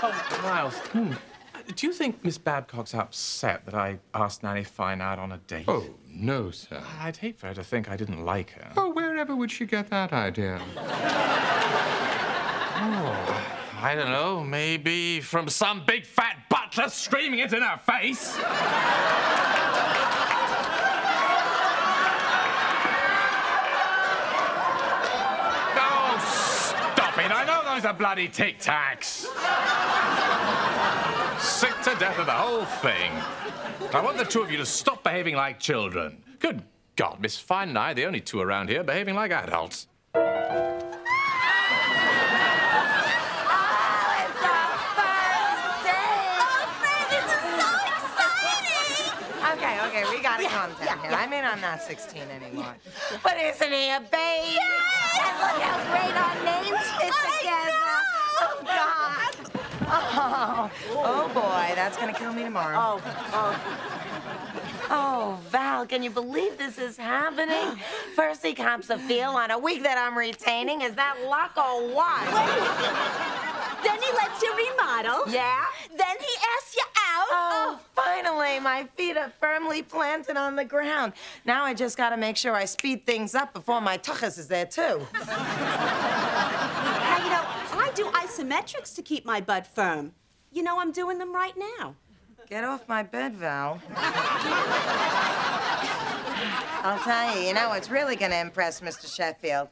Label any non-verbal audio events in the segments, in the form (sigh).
Oh, Niles, hmm. do you think Miss Babcock's upset that I asked Nanny Fine out on a date? Oh, no, sir. I'd hate for her to think I didn't like her. Oh, wherever would she get that idea? Oh, I don't know. Maybe from some big fat butler screaming it in her face. oh, stop it. I know those are bloody tic tacs. Sick to death of the whole thing. I want the two of you to stop behaving like children. Good God, Miss Fine and I, the only two around here behaving like adults. Oh, oh, okay, okay, we gotta calm down here. I mean, I'm not 16 anymore. But isn't he a baby? And look how great our names fit together. Oh, God. Oh, oh, boy, that's gonna kill me tomorrow. Oh, oh. Oh, Val, can you believe this is happening? (gasps) First he cops a feel on a week that I'm retaining. Is that luck or what? Then he lets you remodel. Yeah? Then he asks you out. Oh, finally, my feet are firmly planted on the ground. Now I just gotta make sure I speed things up before my tuchus is there, too. Now, you know, I do isometrics to keep my butt firm. You know, I'm doing them right now. Get off my bed, Val. I'll tell you, you know what's really gonna impress Mr. Sheffield?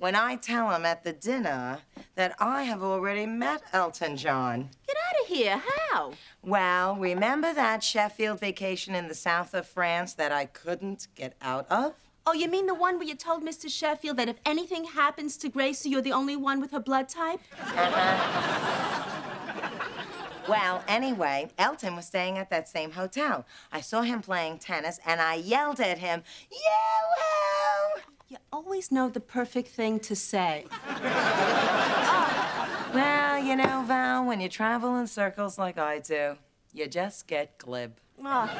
When I tell him at the dinner that I have already met Elton John. Get out of here. How? Well, remember that Sheffield vacation in the south of France that I couldn't get out of? Oh, you mean the one where you told Mr. Sheffield that if anything happens to Gracie, you're the only one with her blood type? Uh-huh. Well, anyway, Elton was staying at that same hotel. I saw him playing tennis and I yelled at him, Yoo-hoo! Always know the perfect thing to say. (laughs) Well, you know, Val, when you travel in circles like I do, you just get glib. Oh,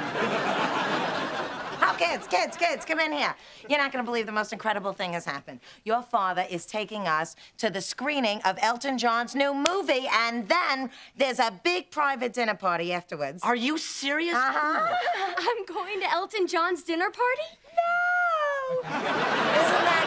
Oh, kids, kids, kids, come in here. You're not going to believe the most incredible thing has happened. Your father is taking us to the screening of Elton John's new movie, and then there's a big private dinner party afterwards. Are you serious? Uh-huh. I'm going to Elton John's dinner party? Isn't that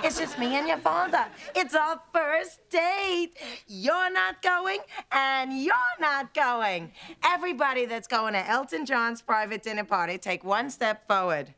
great? It's just me and your father. It's our first date. You're not going, and you're not going. Everybody that's going to Elton John's private dinner party, take one step forward.